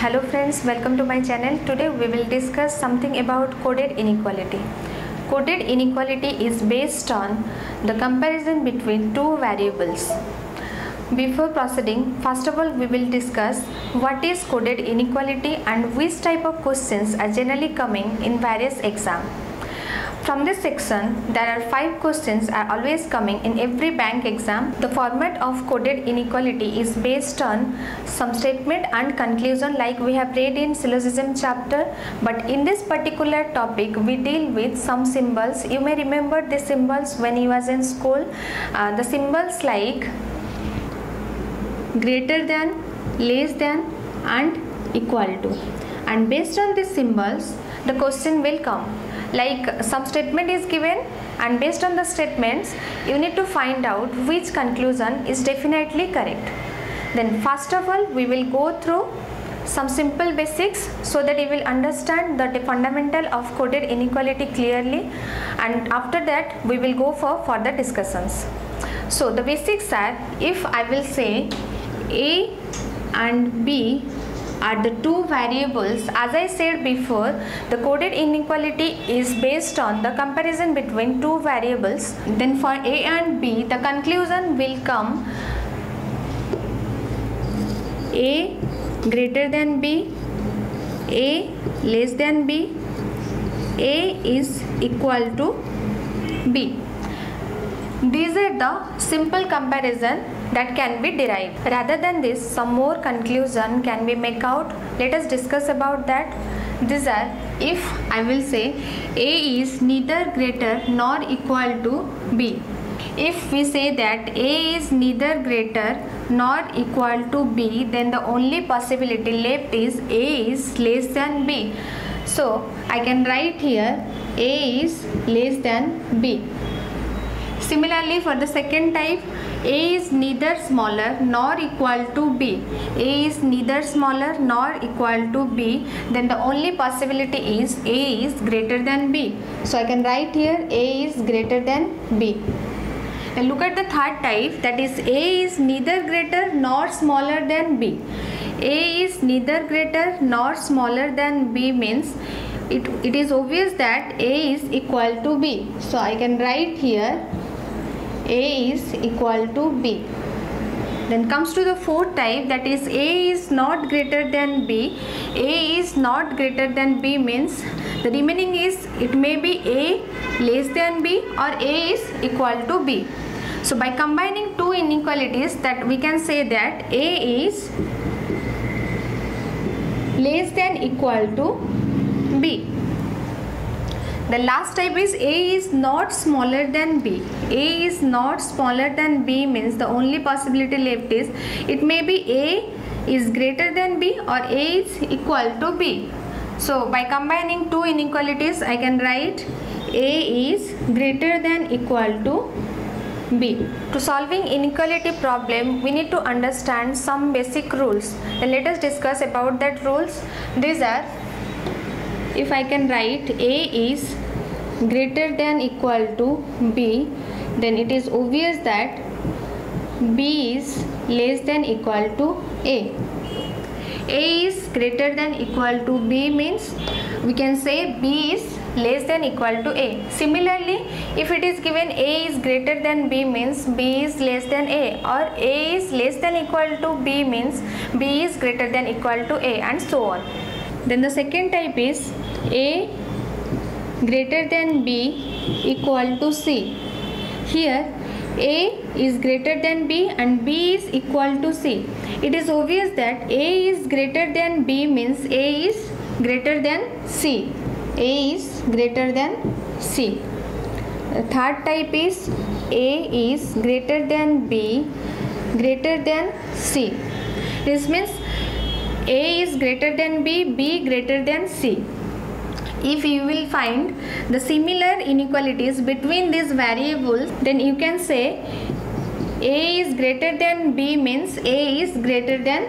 Hello friends, welcome to my channel. Today we will discuss something about coded inequality. Coded inequality is based on the comparison between two variables. Before proceeding, first of all we will discuss what is coded inequality and which type of questions are generally coming in various exams. From this section, there are five questions are always coming in every bank exam. The format of coded inequality is based on some statement and conclusion like we have read in syllogism chapter. But in this particular topic, we deal with some symbols. You may remember the symbols when you was in school. Uh, the symbols like greater than, less than and equal to. And based on these symbols, the question will come like some statement is given and based on the statements you need to find out which conclusion is definitely correct. Then first of all we will go through some simple basics so that you will understand the fundamental of coded inequality clearly. And after that we will go for further discussions. So the basics are if i will say a and b are the two variables. As I said before the coded inequality is based on the comparison between two variables. Then for A and B the conclusion will come A greater than B A less than B A is equal to B. These are the simple comparison that can be derived. Rather than this, some more conclusion can be make out. Let us discuss about that. These are if I will say A is neither greater nor equal to B. If we say that A is neither greater nor equal to B, then the only possibility left is A is less than B. So I can write here A is less than B. Similarly, for the second type, A is neither smaller nor equal to B. A is neither smaller nor equal to B. Then the only possibility is A is greater than B. So I can write here A is greater than B. Now look at the third type that is A is neither greater nor smaller than B. A is neither greater nor smaller than B means it, it is obvious that A is equal to B. So I can write here a is equal to B. Then comes to the fourth type that is A is not greater than B. A is not greater than B means the remaining is it may be A less than B or A is equal to B. So by combining two inequalities that we can say that A is less than equal to B. The last type is A is not smaller than B. A is not smaller than B means the only possibility left is it may be A is greater than B or A is equal to B. So by combining two inequalities I can write A is greater than equal to B. To solving inequality problem, we need to understand some basic rules. Let us discuss about that rules. These are if I can write A is greater than equal to B then it is obvious that B is less than equal to A. A is greater than equal to B means we can say B is less than equal to A. Similarly, if it is given A is greater than B means B is less than A or A is less than equal to B means B is greater than equal to A and so on. Then the second type is A greater than B equal to C. Here A is greater than B and B is equal to C. It is obvious that A is greater than B means A is greater than C. A is greater than C. The third type is A is greater than B greater than C. This means A is greater than B, B greater than C. If you will find the similar inequalities between these variables then you can say a is greater than b means a is greater than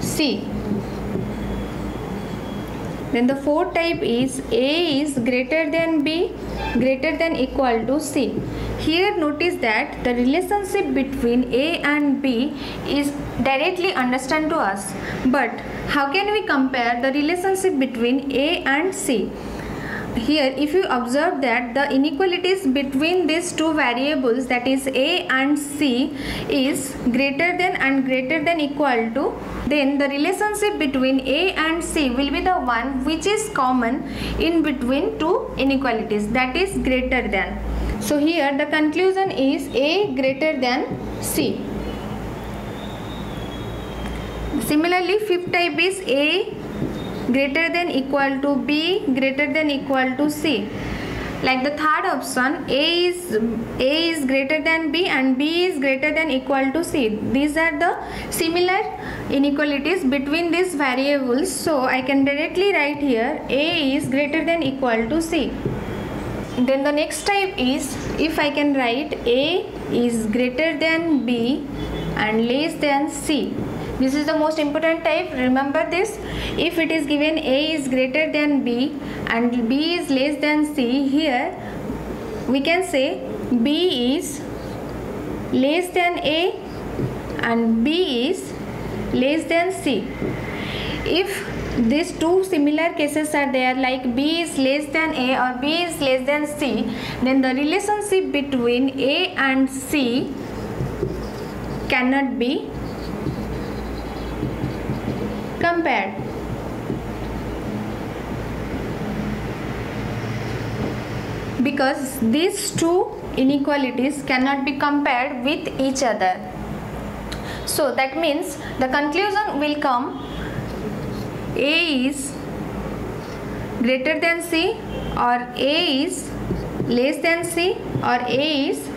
c then the fourth type is a is greater than b greater than equal to c. Here notice that the relationship between a and b is directly understand to us. But how can we compare the relationship between a and c here if you observe that the inequalities between these two variables that is a and c is greater than and greater than equal to then the relationship between a and c will be the one which is common in between two inequalities that is greater than. So here the conclusion is a greater than c. Similarly fifth type is a greater than equal to b greater than equal to c. Like the third option a is a is greater than b and b is greater than equal to c. These are the similar inequalities between these variables. So i can directly write here a is greater than equal to c. Then the next type is if i can write a is greater than b and less than c this is the most important type. Remember this. If it is given a is greater than b and b is less than c here we can say b is less than a and b is less than c. If these two similar cases are there like b is less than a or b is less than c then the relationship between a and c cannot be compared. Because these two inequalities cannot be compared with each other. So that means the conclusion will come A is greater than C or A is less than C or A is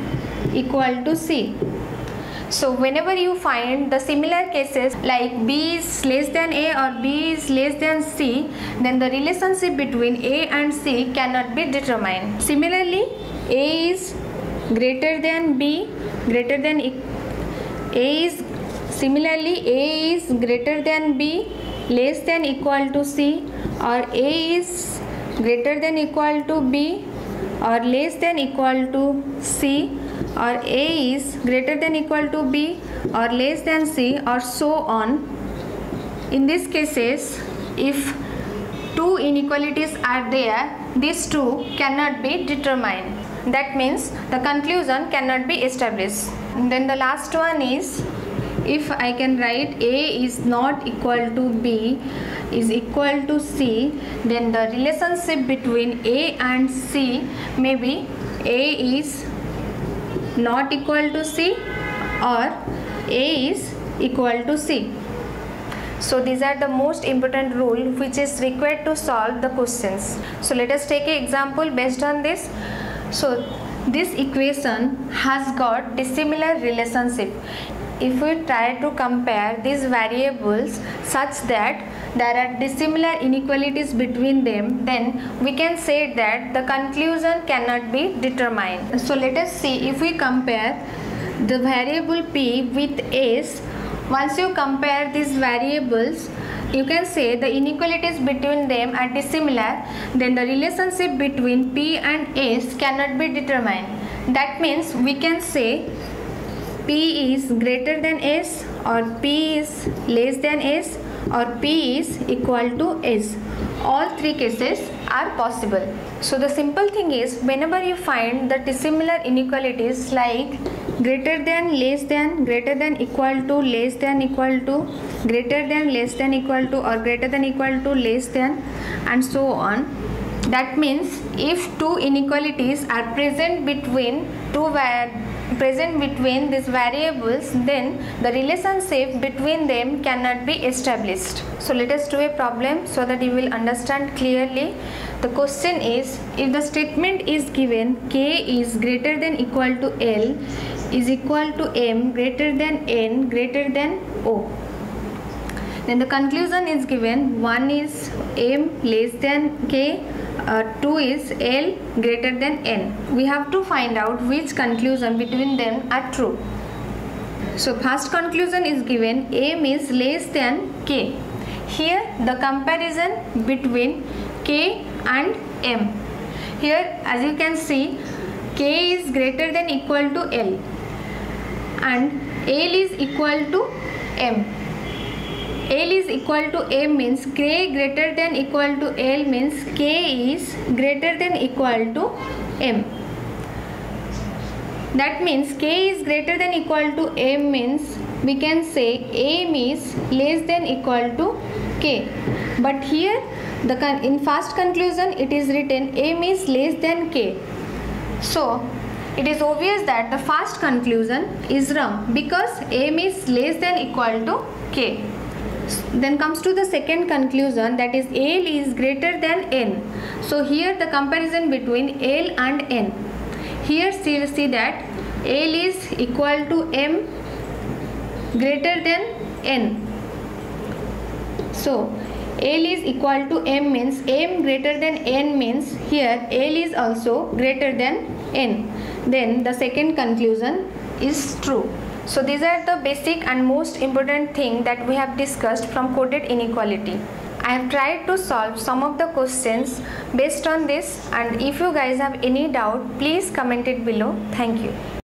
equal to C. So whenever you find the similar cases like B is less than A or B is less than C, then the relationship between A and C cannot be determined. Similarly, A is greater than B, greater than A is similarly A is greater than B, less than equal to C or A is greater than equal to B or less than equal to C or A is greater than equal to B or less than C or so on. In these cases, if two inequalities are there, these two cannot be determined. That means the conclusion cannot be established. And then the last one is if I can write A is not equal to B is equal to C then the relationship between A and C may be A is not equal to C or A is equal to C. So these are the most important rule which is required to solve the questions. So let us take an example based on this. So this equation has got dissimilar relationship. If we try to compare these variables such that there are dissimilar inequalities between them then we can say that the conclusion cannot be determined. So let us see if we compare the variable p with s. Once you compare these variables you can say the inequalities between them are dissimilar then the relationship between p and s cannot be determined. That means we can say p is greater than s or p is less than s or P is equal to S. All three cases are possible. So the simple thing is whenever you find the dissimilar inequalities like greater than, less than, greater than equal to, less than equal to, greater than, less than equal to or greater than equal to, less than and so on. That means if two inequalities are present between two present between these variables then the relationship between them cannot be established. So let us do a problem so that you will understand clearly. The question is if the statement is given k is greater than equal to L is equal to M greater than N greater than O. Then the conclusion is given 1 is M less than K uh, 2 is L greater than N. We have to find out which conclusion between them are true. So first conclusion is given M is less than K. Here the comparison between K and M. Here as you can see K is greater than equal to L and L is equal to M. L is equal to M means K greater than equal to L means K is greater than equal to M. That means K is greater than equal to M means we can say M is less than equal to K. But here the in first conclusion it is written M is less than K. So it is obvious that the first conclusion is wrong because M is less than equal to K. Then comes to the second conclusion that is L is greater than N. So here the comparison between L and N. Here see, see that L is equal to M greater than N. So L is equal to M means M greater than N means here L is also greater than N. Then the second conclusion is true. So these are the basic and most important thing that we have discussed from coded inequality. I have tried to solve some of the questions based on this and if you guys have any doubt please comment it below. Thank you.